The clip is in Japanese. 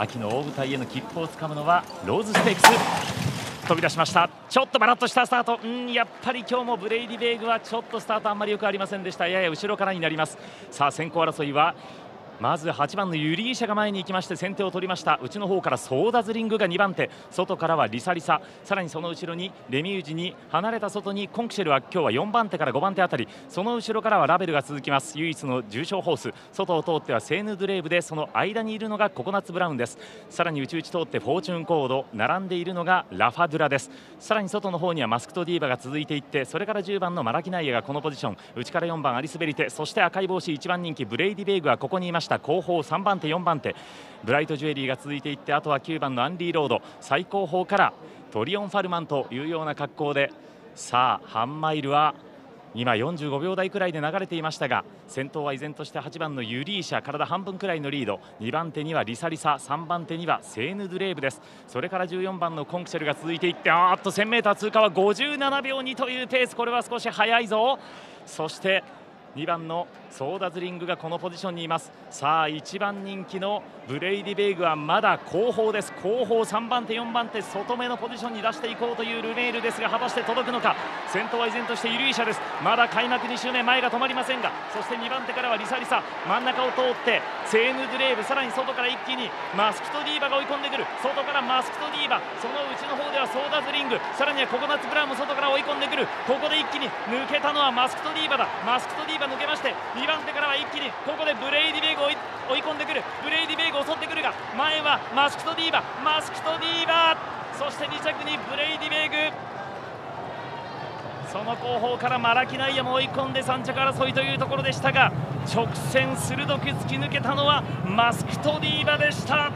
秋の大舞台への切符をつかむのはローズステークス。飛び出しました。ちょっとバラッとしたスタート。うんやっぱり今日もブレイディヴェーグはちょっとスタートあんまりよくありませんでした。やや後ろからになります。さあ先行争いはまず8番のユリーシャが前に行きまして先手を取りました。内の方からソーダズリングが2番手。外からはリサリサ。さらにその後ろにレミージュに離れた外にコンクシェルは今日は4番手から5番手あたり。その後ろからはラヴェルが続きます。唯一の重賞ホース。外を通ってはセーヌドレーブでその間にいるのがココナッツブラウンです。さらに内々通ってフォーチュンコード並んでいるのがラファドゥラです。さらに外の方にはマスクトディーヴァが続いていってそれから10番のマラキナイアがこのポジション。内から4番アリスヴェリテ。そして赤い帽子1番人気ブレイディヴェーグはここにいました。た後方3番手4番手ブライトジュエリーが続いていってあとは9番のアンリーロード最後方からトリオンファルマンというような格好でさあ半マイルは今45秒台くらいで流れていましたが先頭は依然として8番のユリーシャ体半分くらいのリード2番手にはリサリサ3番手にはセーヌドゥレーヴです。それから14番のコンクシェルが続いていってあっと 1000m 通過は57秒2というペース。これは少し速いぞ。そして2番のソーダズリングがこのポジションにいます。さあ1番人気のブレイディベイグはまだ後方です。後方3番手4番手外目のポジションに出していこうというルメールですが果たして届くのか？先頭は依然としてユリーシャです。まだ開幕2周目前が止まりませんがそして2番手からはリサリサ。真ん中を通ってセーヌドゥレーヴさらに外から一気にマスクトディーヴァが追い込んでくる。外からマスクトディーヴァその内の方ではソーダズリング。さらにはココナッツブラウンも外から追い込んでくる。ここで一気に抜けたのはマスクトディーヴァだ。マスクトディーバ抜けまして2番手からは一気にここでブレイディヴェーグ追い込んでくる。ブレイディヴェーグ襲ってくるが前はマスクトディーヴァ。マスクトディーヴァ。そして2着にブレイディヴェーグ。その後方からマラキナイアも追い込んで3着争いというところでしたが直線鋭く突き抜けたのはマスクトディーバでした。